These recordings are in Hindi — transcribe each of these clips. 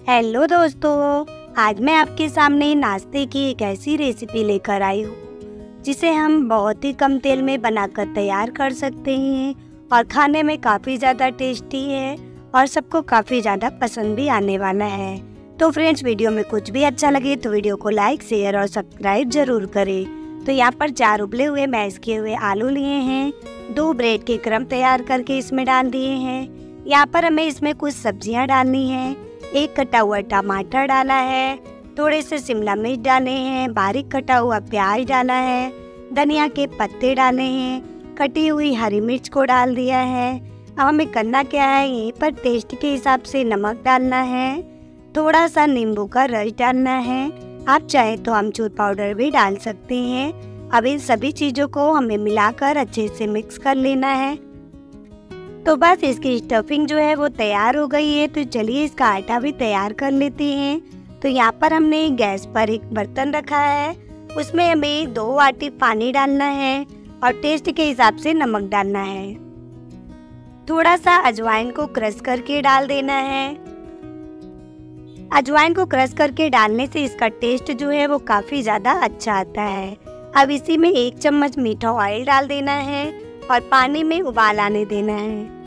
हेलो दोस्तों, आज मैं आपके सामने नाश्ते की एक ऐसी रेसिपी लेकर आई हूँ, जिसे हम बहुत ही कम तेल में बनाकर तैयार कर सकते हैं और खाने में काफ़ी ज़्यादा टेस्टी है और सबको काफ़ी ज़्यादा पसंद भी आने वाला है। तो फ्रेंड्स वीडियो में कुछ भी अच्छा लगे तो वीडियो को लाइक शेयर और सब्सक्राइब ज़रूर करें। तो यहाँ पर चार उबले हुए मैश किए हुए आलू लिए हैं, दो ब्रेड के क्रम तैयार करके इसमें डाल दिए हैं। यहाँ पर हमें इसमें कुछ सब्ज़ियाँ डालनी है एक कटा हुआ टमाटर डाला है, थोड़े से शिमला मिर्च डाले हैं, बारीक कटा हुआ प्याज डाला है, धनिया के पत्ते डाले हैं, कटी हुई हरी मिर्च को डाल दिया है। अब हमें करना क्या है, यहीं पर टेस्ट के हिसाब से नमक डालना है, थोड़ा सा नींबू का रस डालना है। आप चाहे तो अमचूर पाउडर भी डाल सकते हैं। अब इन सभी चीज़ों को हमें मिलाकर अच्छे से मिक्स कर लेना है। तो बस इसकी स्टफिंग जो है वो तैयार हो गई है तो चलिए इसका आटा भी तैयार कर लेते हैं। तो यहाँ पर हमने गैस पर एक बर्तन रखा है, उसमें हमें दो वाटी पानी डालना है और टेस्ट के हिसाब से नमक डालना है। थोड़ा सा अजवाइन को क्रश करके डाल देना है। अजवाइन को क्रश करके डालने से इसका टेस्ट जो है वो काफ़ी ज़्यादा अच्छा आता है। अब इसी में एक चम्मच मीठा ऑयल डाल देना है। और पानी में उबाल आने देना है।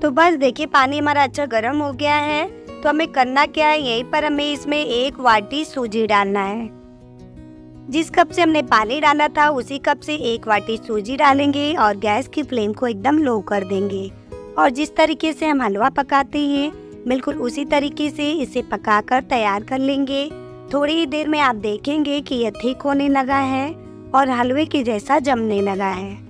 तो बस देखिए, पानी हमारा अच्छा गर्म हो गया है। तो हमें करना क्या है, यहीं पर हमें इसमें एक वाटी सूजी डालना है। जिस कप से हमने पानी डाला था, उसी कप से एक वाटी सूजी डालेंगे और गैस की फ्लेम को एकदम लो कर देंगे। और जिस तरीके से हम हलवा पकाते हैं, बिल्कुल उसी तरीके से इसे पकाकर तैयार कर लेंगे। थोड़ी ही देर में आप देखेंगे कि यह ठीक होने लगा है और हलवे के जैसा जमने लगा है।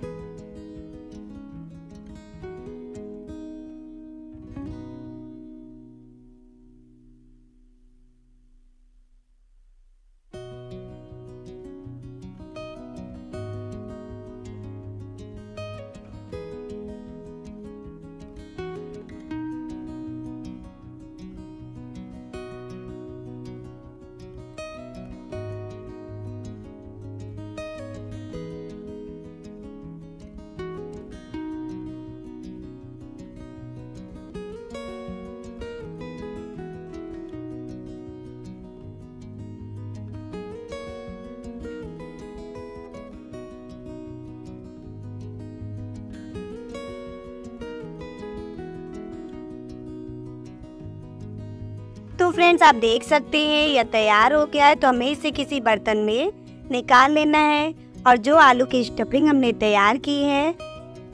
तो फ्रेंड्स आप देख सकते हैं यह तैयार हो गया है तो हमें इसे किसी बर्तन में निकाल लेना है। और जो आलू की स्टफिंग हमने तैयार की है,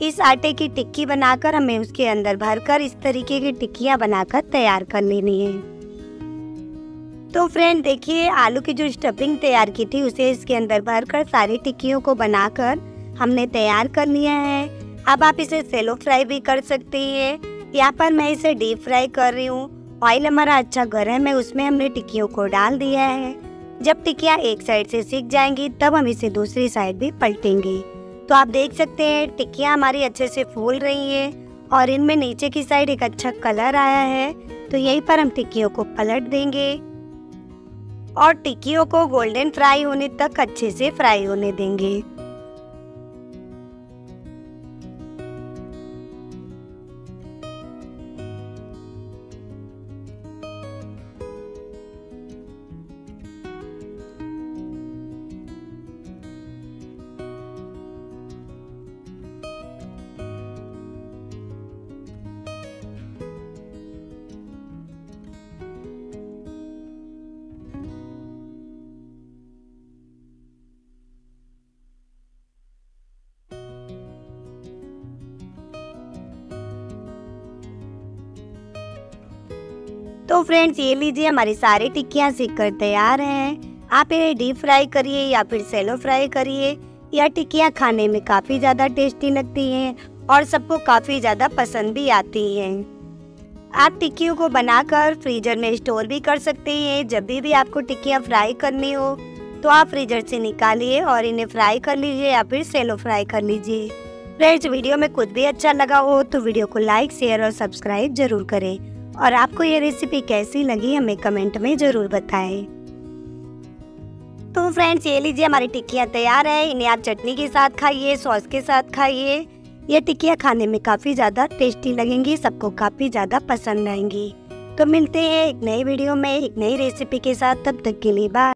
इस आटे की टिक्की बनाकर हमें उसके अंदर भरकर इस तरीके की टिक्कियाँ बनाकर तैयार कर लेनी है। तो फ्रेंड देखिए, आलू की जो स्टफिंग तैयार की थी, उसे इसके अंदर भरकर सारी टिक्कियों को बनाकर हमने तैयार कर लिया है। अब आप इसे सेलो फ्राई भी कर सकते हैं। यहाँ पर मैं इसे डीप फ्राई कर रही हूँ। ऑयल हमारा अच्छा गर्म है उसमें हमने टिक्कियों को डाल दिया है। जब टिक्कियाँ एक साइड से सीख जाएँगी, तब हम इसे दूसरी साइड भी पलटेंगे। तो आप देख सकते हैं, टिक्कियाँ हमारी अच्छे से फूल रही है और इनमें नीचे की साइड एक अच्छा कलर आया है। तो यहीं पर हम टिक्कियों को पलट देंगे। और टिक्कियों को गोल्डन फ्राई होने तक अच्छे से फ्राई होने देंगे। तो फ्रेंड्स ये लीजिए हमारी सारी टिक्कियाँ सीख कर तैयार हैं। आप इन्हें डीप फ्राई करिए या फिर सेलो फ्राई करिए। यह टिक्कियाँ खाने में काफ़ी ज़्यादा टेस्टी लगती हैं और सबको काफ़ी ज़्यादा पसंद भी आती हैं। आप टिक्कियों को बनाकर फ्रीजर में स्टोर भी कर सकते हैं। जब भी, भी आपको टिक्कियाँ फ्राई करनी हो तो आप फ्रीजर से निकालिए और इन्हें फ्राई कर लीजिए या फिर सेलो फ्राई कर लीजिए। फ्रेंड्स वीडियो में कुछ भी अच्छा लगा हो तो वीडियो को लाइक शेयर और सब्सक्राइब ज़रूर करें। और आपको ये रेसिपी कैसी लगी हमें कमेंट में ज़रूर बताएँ। तो फ्रेंड्स ये लीजिए हमारी टिक्कियाँ तैयार है। इन्हें आप चटनी के साथ खाइए सॉस के साथ खाइए। ये टिक्कियाँ खाने में काफ़ी ज़्यादा टेस्टी लगेंगी, सबको काफ़ी ज़्यादा पसंद आएँगी। तो मिलते हैं एक नई वीडियो में, एक नई रेसिपी के साथ। तब तक के लिए बाय